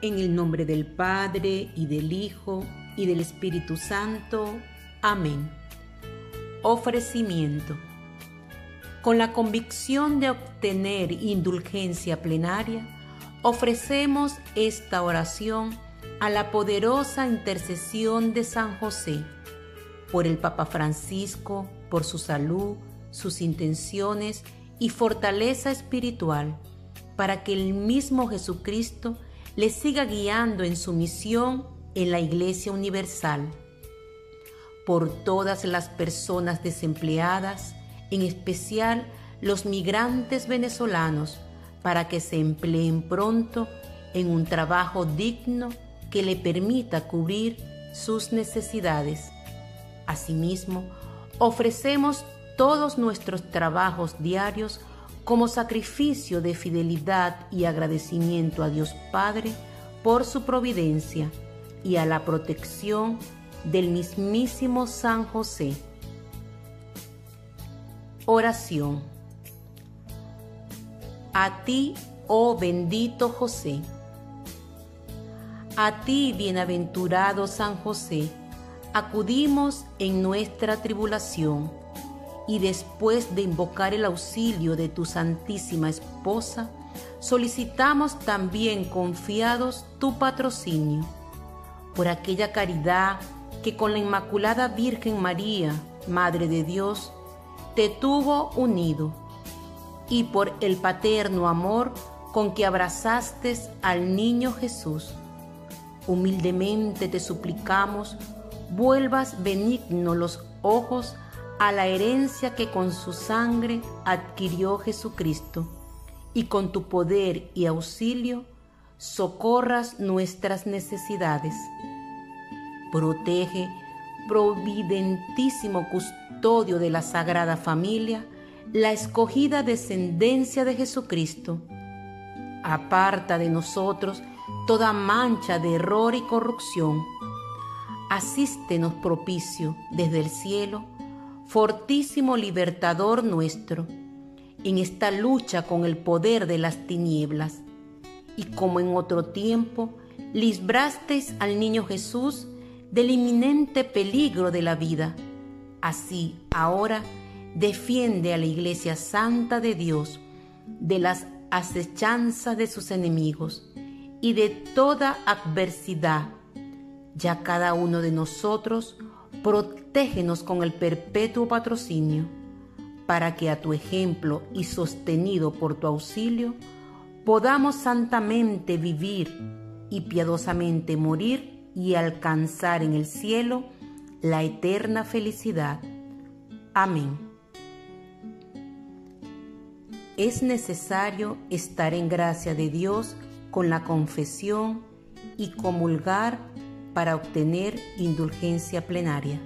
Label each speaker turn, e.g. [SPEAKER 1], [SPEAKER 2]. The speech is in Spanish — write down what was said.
[SPEAKER 1] En el nombre del Padre y del Hijo y del Espíritu Santo. Amén. Ofrecimiento. Con la convicción de obtener indulgencia plenaria, ofrecemos esta oración a la poderosa intercesión de San José, por el Papa Francisco, por su salud, sus intenciones y fortaleza espiritual, para que el mismo Jesucristo le siga guiando en su misión en la Iglesia Universal. Por todas las personas desempleadas, en especial los migrantes venezolanos, para que se empleen pronto en un trabajo digno que le permita cubrir sus necesidades. Asimismo, ofrecemos todos nuestros trabajos diarios como sacrificio de fidelidad y agradecimiento a Dios Padre por su providencia y a la protección del mismísimo San José. Oración. A ti, oh bendito José. A ti, bienaventurado San José, acudimos en nuestra tribulación y después de invocar el auxilio de tu Santísima Esposa, solicitamos también confiados tu patrocinio por aquella caridad que con la Inmaculada Virgen María, Madre de Dios, te tuvo unido y por el paterno amor con que abrazaste al niño Jesús. Humildemente te suplicamos, vuelvas benigno los ojos a la herencia que con su sangre adquirió Jesucristo, y con tu poder y auxilio socorras nuestras necesidades. Protege, providentísimo custodio de la Sagrada Familia, la escogida descendencia de Jesucristo. Aparta de nosotros toda mancha de error y corrupción. Asístenos propicio desde el cielo, fortísimo libertador nuestro, en esta lucha con el poder de las tinieblas. Y como en otro tiempo, librasteis al niño Jesús del inminente peligro de la vida, así ahora defiende a la Iglesia Santa de Dios de las acechanzas de sus enemigos y de toda adversidad. Ya cada uno de nosotros protégenos con el perpetuo patrocinio, para que a tu ejemplo y sostenido por tu auxilio, podamos santamente vivir y piadosamente morir y alcanzar en el cielo la eterna felicidad. Amén. Es necesario estar en gracia de Dios con la confesión y comulgar para obtener indulgencia plenaria.